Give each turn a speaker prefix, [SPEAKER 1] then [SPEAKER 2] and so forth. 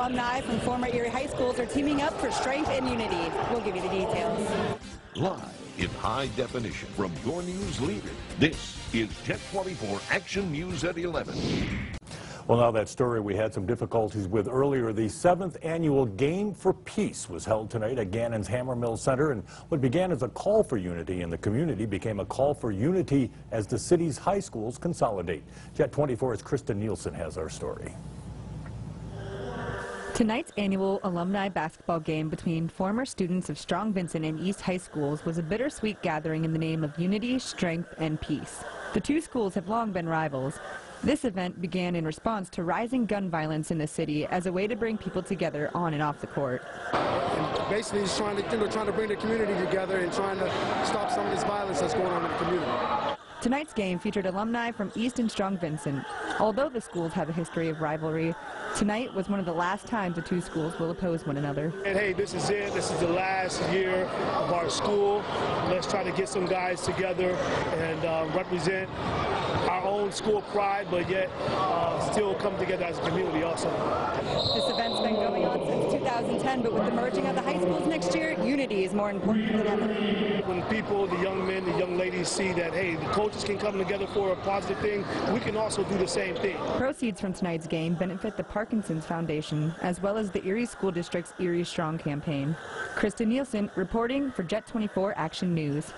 [SPEAKER 1] alumni from former Erie high schools are teaming up for strength and unity. We'll give you the details.
[SPEAKER 2] Live in high definition from your news leader. This is Jet 24 Action News at 11.
[SPEAKER 3] Well, now that story we had some difficulties with earlier, the seventh annual Game for Peace was held tonight at Gannon's Hammermill Center, and what began as a call for unity in the community became a call for unity as the city's high schools consolidate. Jet 24's Krista Nielsen has our story.
[SPEAKER 4] Tonight's annual alumni basketball game between former students of Strong Vincent and East High Schools was a bittersweet gathering in the name of unity, strength, and peace. The two schools have long been rivals. This event began in response to rising gun violence in the city as a way to bring people together on and off the court.
[SPEAKER 5] And basically, he's trying to, you know, trying to bring the community together and trying to stop some of this violence that's going on in the community.
[SPEAKER 4] Tonight's game featured alumni from East and Strong Vincent. Although the schools have a history of rivalry, tonight was one of the last times the two schools will oppose one another.
[SPEAKER 6] And hey, this is it. This is the last year of our school. Let's try to get some guys together and uh, represent our own school pride, but yet uh, still come together as a community also.
[SPEAKER 1] This event's been going on since 2010, but with the merging of the high schools next year, unity is more important than ever.
[SPEAKER 6] When people, the young men, the young ladies see that, hey, the coaches can come together for a positive thing, we can also do the same thing.
[SPEAKER 4] Proceeds from tonight's game benefit the Parkinson's Foundation, as well as the Erie School District's Erie Strong campaign. Krista Nielsen reporting for Jet 24 Action News.